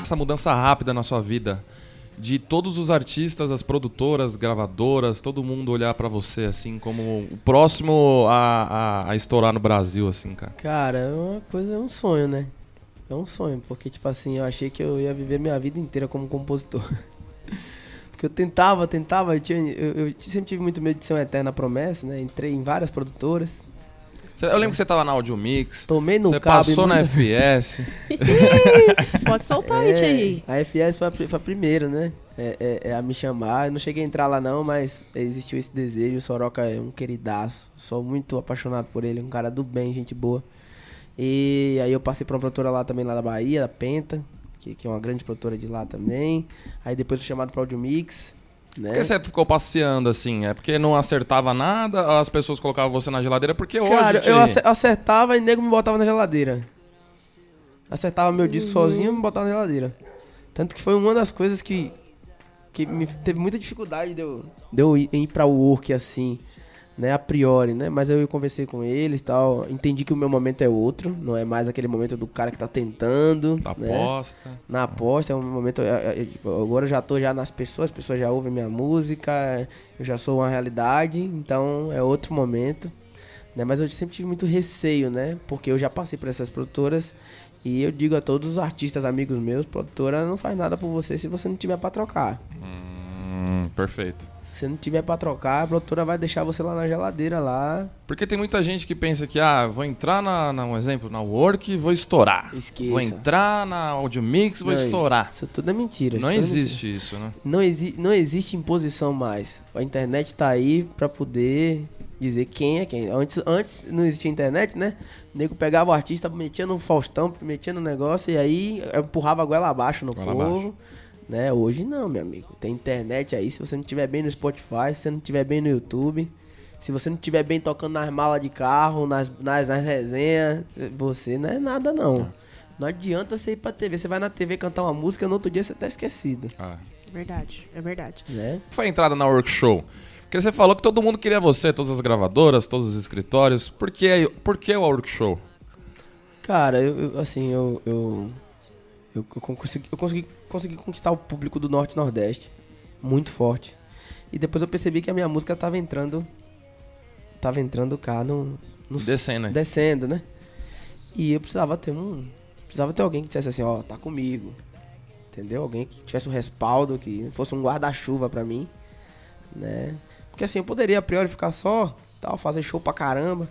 Essa mudança rápida na sua vida, de todos os artistas, as produtoras, gravadoras, todo mundo olhar pra você assim como o próximo a, a, a estourar no Brasil, assim, cara. Cara, é uma coisa, é um sonho, né? É um sonho, porque, tipo assim, eu achei que eu ia viver minha vida inteira como compositor. porque eu tentava, tentava, eu, tinha, eu, eu sempre tive muito medo de ser uma eterna promessa, né? Entrei em várias produtoras. Eu lembro que você tava na Audio Mix, Tomei no você cabo. passou e na muito- FS. Pode soltar aí, aí. É, a FS foi a, foi a primeira, né? É, é- é a me chamar. Eu não cheguei a entrar lá não, mas existiu esse desejo. O Soroca é um queridaço. Sou muito apaixonado por ele. Um cara do bem, gente boa. E aí eu passei pra uma produtora lá também, lá da Bahia, da Penta. Que, que é uma grande produtora de lá também. Aí depois fui chamado pra Audio Mix. Né? Por que você ficou passeando assim? É porque não acertava nada, as pessoas colocavam você na geladeira, porque Cara, hoje. eu Ti, ace- acertava e nego me botava na geladeira. Acertava meu disco sozinho e me botava na geladeira. Tanto que foi uma das coisas que, que me teve muita dificuldade de eu, de eu ir, ir pra work assim, né, a priori, né? Mas eu conversei com eles e tal, entendi que o meu momento é outro, não é mais aquele momento do cara que tá tentando, da né? aposta. na aposta, é um momento. é, é, tipo, agora eu já tô já nas pessoas, as pessoas já ouvem minha música, eu já sou uma realidade, então é outro momento. Né? Mas eu sempre tive muito receio, né? Porque eu já passei por essas produtoras e eu digo a todos os artistas, amigos meus, produtora não faz nada por você se você não tiver pra trocar. Hum, perfeito. Se você não tiver pra trocar, a produtora vai deixar você lá na geladeira lá. Porque tem muita gente que pensa que, ah, vou entrar na, na um exemplo, na Work e vou estourar. Esqueça. Vou entrar na Audio Mix e vou Não, estourar. Isso tudo é mentira. isso Não é mentira. existe isso, né? Não, exi não existe imposição mais. A internet tá aí pra poder dizer quem é quem. Antes, antes não existia internet, né? O nego pegava o artista, metia no Faustão, metia no negócio e aí empurrava a goela abaixo no Goela povo. abaixo. Né? Hoje não, meu amigo. Tem internet aí. Se você não tiver bem no Spotify, se você não tiver bem no YouTube, se você não tiver bem tocando nas malas de carro, nas, nas, nas resenhas, você não é nada não. Não adianta você ir pra TV. Você vai na TV cantar uma música, no outro dia você tá esquecido. Ah. É verdade, é verdade. Né? Foi a entrada na Work Show. Porque você falou que todo mundo queria você, todas as gravadoras, todos os escritórios. Por que, por que o Work Show? Cara, eu, eu- assim, eu eu, eu, eu consegui, eu consegui, consegui conquistar o público do Norte e Nordeste muito forte. E depois eu percebi que a minha música tava entrando tava entrando cá no, no Descendo aí. descendo, né? E eu precisava ter um precisava ter alguém que dissesse assim, ó, tá comigo. Entendeu? Alguém que tivesse um respaldo, que fosse um guarda-chuva pra mim, né? Porque assim, eu poderia a priori ficar só, tal, fazer show pra caramba,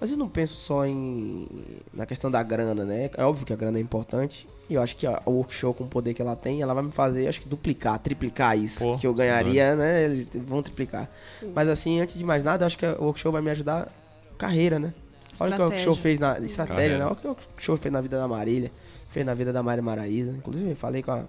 mas eu não penso só em na questão da grana, né? É óbvio que a grana é importante. E eu acho que a workshop com o poder que ela tem, ela vai me fazer, acho que duplicar, triplicar isso Pô, que eu ganharia, né? Eles vão triplicar. Mas assim, antes de mais nada, eu acho que a workshop vai me ajudar carreira, né? Olha o que o workshop fez na estratégia, Carreira. né? Olha o que o workshop fez na vida da Marília, fez na vida da Maria Maraíza. Inclusive, eu falei com a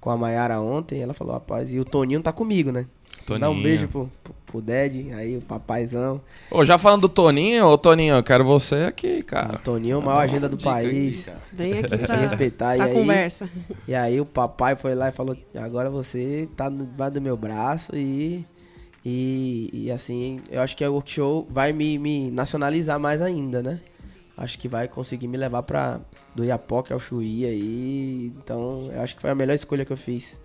com a Mayara ontem, ela falou, rapaz, e o Toninho tá comigo, né? Dá um Toninho. beijo pro, pro, pro Ded, aí o papaizão. Ô, já falando do Toninho, ô Toninho, eu quero você aqui, O cara. Toninho é a maior agenda do aqui, país. cara. Vem aqui Tem que pra, respeitar. E aí, conversa. e aí o papai foi lá e falou, agora você tá no debaixo do meu braço e, e, e assim, eu acho que a workshop vai me, me nacionalizar mais ainda, né? Acho que vai conseguir me levar pra do Iapoque ao Chuí aí. Então, eu acho que foi a melhor escolha que eu fiz.